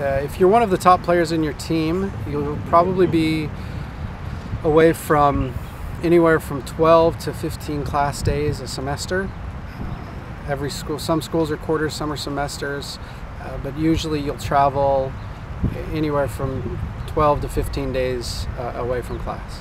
Uh, if you're one of the top players in your team, you'll probably be away from anywhere from 12 to 15 class days a semester. Every school, some schools are quarters, some are semesters, uh, but usually you'll travel anywhere from 12 to 15 days uh, away from class.